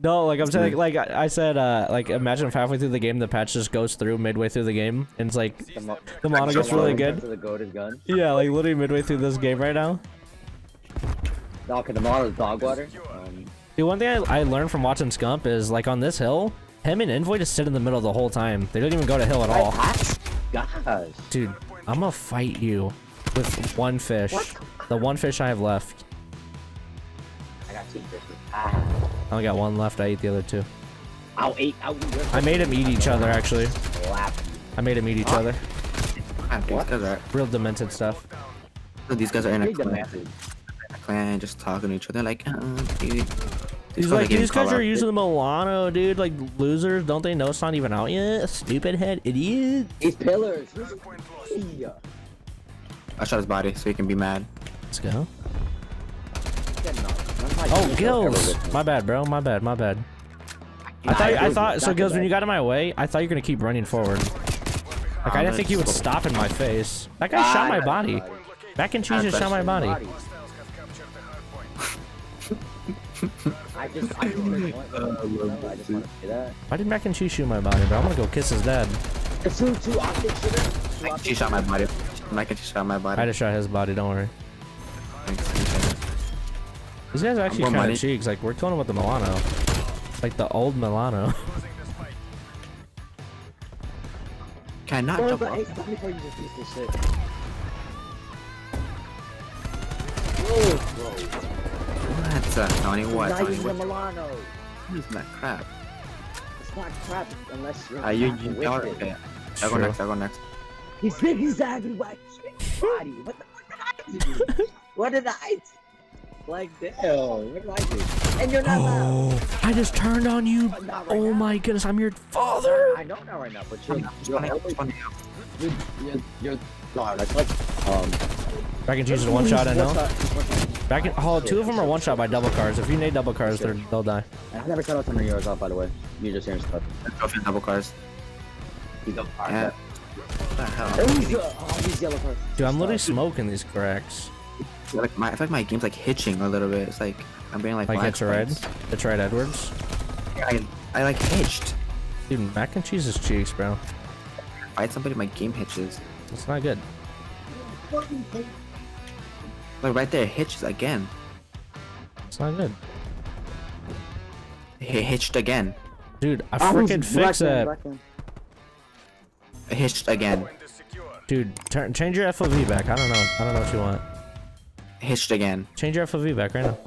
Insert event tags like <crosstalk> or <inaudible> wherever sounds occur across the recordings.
No, like I'm saying, like, like I I said, uh, like imagine if halfway through the game the patch just goes through midway through the game and it's like The, mo- the mono gets really good. The goated gun. Yeah, like literally midway through this game right now. No, okay, the model is dog water. Um, Dude, one thing I, I learned from watching Scump is like on this hill, him and Envoy just sit in the middle the whole time. They don't even go to hill at all. gosh. Dude, I'm gonna fight you with one fish. The one fish I have left. I got two fishes. Ah. I only got one left. I ate the other two. I'll eat. I'll eat I made him eat each other actually. I made him eat each other. These guys are Real demented stuff. these guys are in a clan, demented. a clan just talking to each other like, uh, dude. He's These like, these guys Call are Out- using the Milano, dude. Like losers, don't they know it's not even out yet? Stupid head idiot. These pillars. I shot his body so he can be mad. Let's go. Oh, team Gills. My bad, bro. My bad. My bad. I thought. I thought. So, Gills, when you got in my way, I thought you were gonna keep running forward. Like I didn't think you would stop in my face. That guy shot my body. Mac and cheese just shot my body. <laughs> I just, I just, want, <laughs> I just want to say that. Why did Mac and cheese shoot my body, bro? I'm gonna go kiss his dad. The two, two OpTic shitters. Two Like, OpTic shot my body. Mike and she shot my body. I just shot his body. Don't worry. Thanks. These guys are actually more kind money. of cheeks. Like we're killing them with the Milano, like the old Milano. <laughs> Can I not Bro, jump but up? hey, stop before you just use this shit. Whoa, bro. What? Uh, Tony, what? Not Tony, what? Milano. What is that crap? It's not crap unless you're Are you, not you with are, it. okay. I'll go True. next, I'll go next. He's <laughs> big, he's ugly, white body. What the fuck did I do? <laughs> what did I do? Like, damn, what did I do? And you're not loud. Oh, I just turned on you. Right Oh now. my goodness, I'm your father. I know not right now, but you're, just you're running out, always, just running out. you're, you're, you're, no, that's like, um, Back and cheese is one shot, I know. One shot, one shot. Back in, oh, two of them are one shot by double cars. If you need double cars, they're, they'll die. I never cut out some of yours off, by the way. You just hearing stuff. Let's go double cars. You go hard. Yeah. What the hell? These, these yellow cards. Dude, I'm literally smoking these cracks. Like my, I feel like my game's like hitching a little bit. It's like I'm being like Like black it's red. points. It's red Edwards. I, I like hitched. Dude, mac and cheese is cheeks, bro. I had somebody, my game hitches. It's not good. Like right there, it hitches again. It's not good. It hitched again. Dude, I Oh, freaking fix black man, it. black. It hitched again. Dude, turn change your FOV back. I don't know. I don't know what you want. Hitched again. Change your FOV back right now.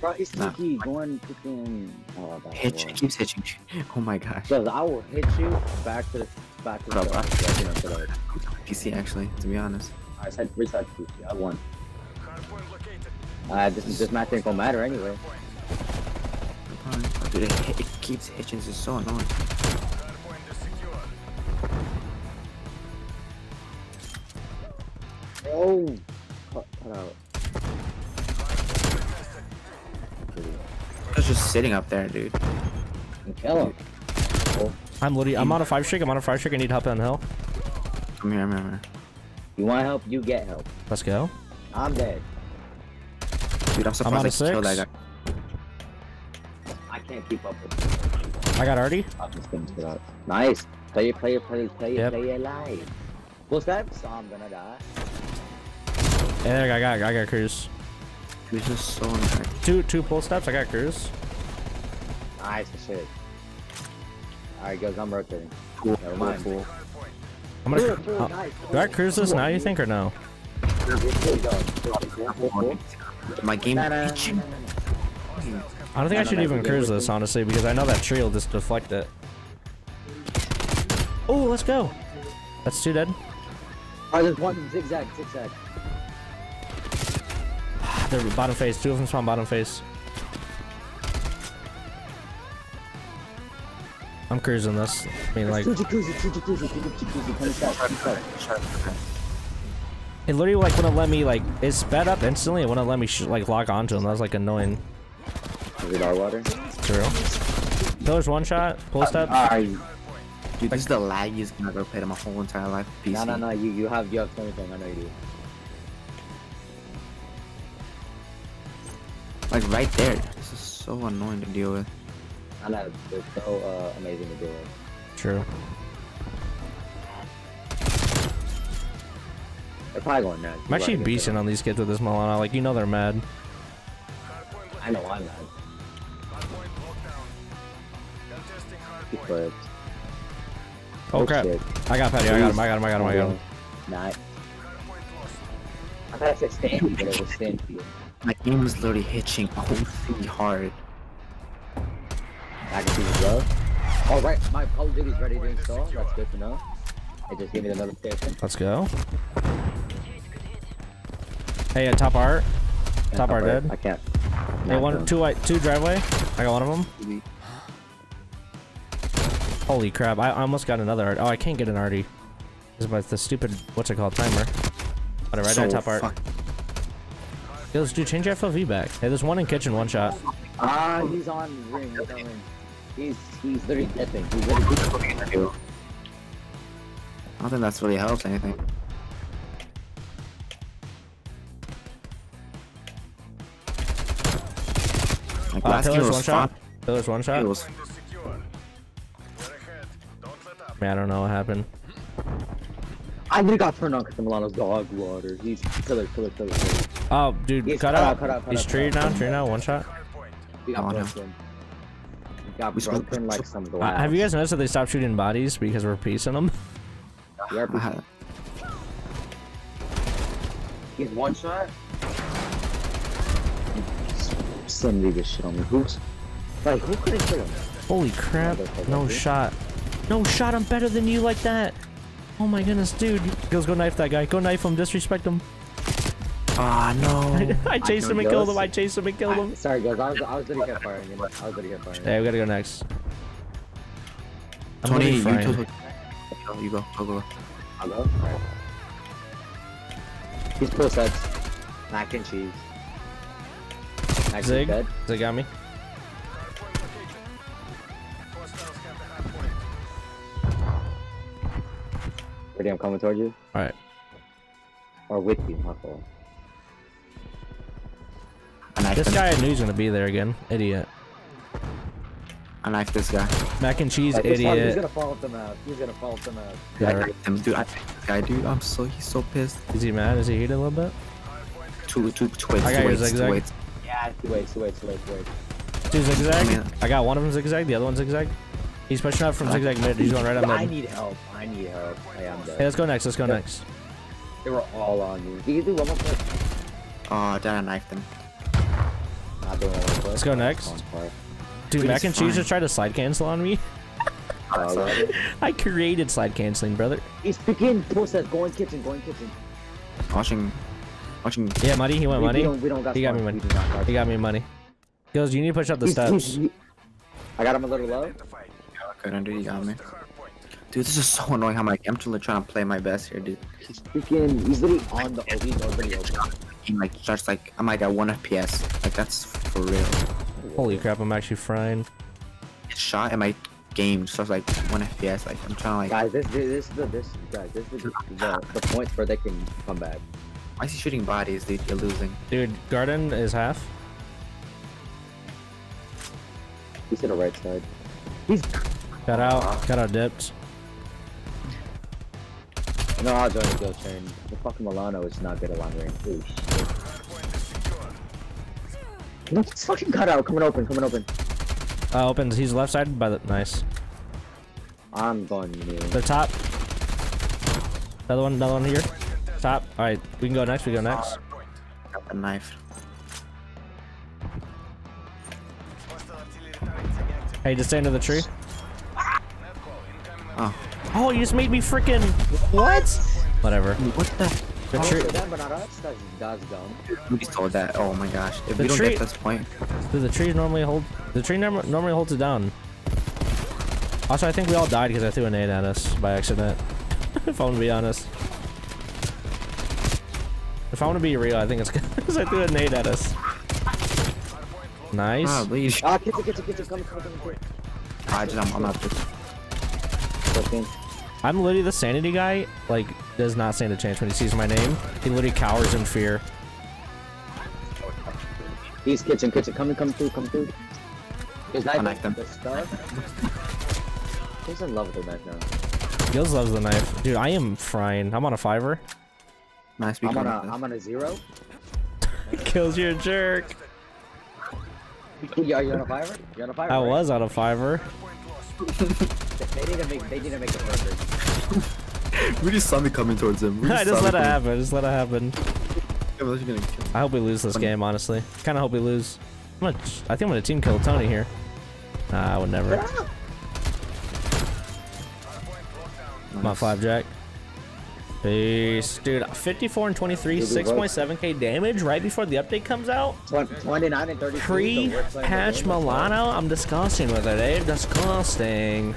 Bro, he's Nah. sneaky, going freaking. Oh, Hitch. It keeps hitching. <laughs> Oh my gosh. So I will hit you back to the back to the. Bro, door. bro. Yeah, you know, to the- PC actually, to be honest. I said reset PC. I won. Uh, this this match ain't gonna matter anyway. Dude, it, it keeps hitching. It's so annoying. Oh, was just sitting up there, dude. Kill him. I'm literally. I'm on a five streak. I'm on a five streak. I need help on the hill. Come here, come here, come here. You want help? You get help. Let's go. I'm dead. Dude, I'm on surprised a I killed that six. I can't keep up with. I got Artie. I'm just gonna get out. Nice. Play it, play it, play it, play it, Yep. play it live. What's that? So I'm gonna die. Hey, there, I got. I got cruise. He was just so annoying. Two two pull steps. I got cruise. Nice as shit. Alright, guys, I'm rotating. Cool, Never mind. cool. I'm gonna. Cool, cool, uh, nice, do I cruise this now? You think or no? My game. I don't think I No, no, should even cruise this honestly because I know that tree will just deflect it. Oh, let's go. That's two dead. Alright, there's one zigzag, zigzag. They're bottom face. Two of them spawn bottom face. I'm cruising this. I mean, like, it literally like wouldn't let me like it sped up instantly. It wouldn't let me sh like lock onto him. That was like annoying. Is it our water? It's real. Pillar's one shot. Pull uh, step. Alright. Dude, this is the laggiest game I've ever played in my whole entire life. PC. No, no, no, you, you have, you have everything, I know you do. Like right there. This is so annoying to deal with. I know it's so uh, amazing to do it. True. They're probably going nuts. I'm actually beasting on these kids with this Milano. Like, you know they're mad. I know I'm not. He flipped. Oh crap. shit. I got Petty. I got him. I got him. I got him. I got him. Not. I thought I said Stampy, but it was Stampy. My game is literally hitching OC hard. I can see the glove. All right, my Call of Duty's ready to install. That's good to know. It just gave me the notification. Let's go. Hey, at top art. Top art dead. I can't. Hey, Not one, done. two white, two driveway. I got one of them. Holy crap! I I almost got another art. Oh, I can't get an arty. It's about the stupid what's it called timer. Whatever. Right So there, top art. Fuck- Yo, let's do change FOV back. Hey, there's one in kitchen, one shot. Ah, he's on ring. He's on ring. He's he's literally dipping. He's literally I don't think that's really helps anything. Like Uh, last game pillars one shot. Pillars one shot. It Man, I don't know what happened. I literally got turned on because Milano's dog water. He's killer, killer, killer. killer. Oh, dude, He's cut cut out. out, cut out, cut He's out, cut treed out. now. Treed now. One shot. He got Oh, broken. He got We spoke- broken like some Uh, have you guys noticed that they stopped shooting bodies because we're piecing them? Yeah, I had, He's one shot. Some nigga shit on me. Who's like who could have killed him? Holy crap! No shot. No shot. I'm better than you like that. Oh my goodness, dude. Girls, go knife that guy. Go knife him. Disrespect him. Ah no. <laughs> I chased him and killed him. I chased him and killed him. Sorry guys, I was I was literally get firing. You? I was literally get firing. Hey, we gotta go next. I'm Tony, literally you, frying. told- go, you go, go, go. I'll go. Alright. He's full sets. Mac and cheese. Mac Zig. dead. Zig got me. Ready? I'm coming towards you. All right. Or with you. My fault. I knifed This him. guy I knew was gonna be there again. Idiot. I knifed this guy. Mac and cheese, Like, this time He's gonna fall off the map. He's gonna fall off the map. I Yeah, right. him, dude. I this guy, dude. I'm so he's so pissed. Is he mad? Is he heated a little bit? Two, two, two waits, I got two your waits, two zigzag. waits. Yeah. Wait, wait, wait, wait, wait. Two zigzag. Yeah. I got one of them zigzag. The other one zigzag. He's pushing up from zigzag mid. He's going right up I need help. I need help. I am dead. Hey, let's go next. Let's go Yeah. next. They were all on me. Do you do one more clip? Oh, dad, I knifed him. Let's go next. Dude, Dude, mac it's and cheese just tried to slide cancel on me. <laughs> Uh. I created slide canceling, brother. He's speaking. Post going kitchen, going kitchen. Watching, watching. Yeah, money. He went We- money. We don't, we don't got He got me money. We do not got He got me money. Goes, you need to push up the He's- steps. he's- I got him a little low. Good, dude, you got me. Dude, this is so annoying. How my I'm truly trying to play my best here, dude. He's freaking. He's literally on the. Oh, he's already open. He like starts like I'm like at one FPS. Like that's for real. Holy crap, I'm actually frying. It's shot and my game starts like one FPS. Like I'm trying to like. Guys, this this this is the this guys this is the, the the points where they can come back. Why is he shooting bodies, dude? You're losing. Dude, garden is half. He's to the right side. He's. Got out. Got out dipped. You know how join the kill turn. The fucking Milano is not good at long range. Holy shit. No, it's fucking cut out. Coming open. Coming open. Uh, opens. He's left side by the. Nice. I'm going new. The top. Another one. Another one here. Top. All right, we can go next. We go next. Got the knife. Hey, just stay under the tree. Oh, Oh, you just made me freaking. What? Whatever. what the? The I tree. would say that, but not us. That's, that's dumb. Who told that? Oh my gosh! If The we don't tree- get this point, Do the trees normally hold? The tree normally holds it down. Also, I think we all died because I threw a nade at us by accident. <laughs> if I want to be honest. If I want to be real, I think it's <laughs> because I threw a nade at us. Nice. probably. Ah, kitchen, kitchen, kitchen. Coming, coming, coming. coming. I just I'm, I'm not just. Fucking. I'm literally the sanity guy. Like, does not stand a chance when he sees my name. He literally cowers in fear. He's kitchen, kitchen. Coming, come through, come through. Is that Connect the, them. the stuff? Who's in love with the knife now? Gills loves the knife. Dude, I am frying. I'm on a fiver. Nice. We I'm on got a this. I'm on a zero. <laughs> Kills you a jerk. Yeah, you're on a fiver. You're on a fiver. I right? was on a fiver. They need to make. They need to make it perfect. <laughs> Rudey saw me coming towards him. Rudey <laughs> I just let it coming- happen. Just let it happen. Yeah, but you're gonna kill him. I hope we lose this game, honestly. Kind of hope we lose. I'm gonna, I think I'm gonna team kill Tony here. Nah, I would never. My Nice. flapjack. Peace. Dude, 54 and 23, Dude, we both- 6.7k damage right before the update comes out. Twen- 29 and 32. Pre the worst player in the patch. Milano. I'm disgusting with it, eh? Disgusting.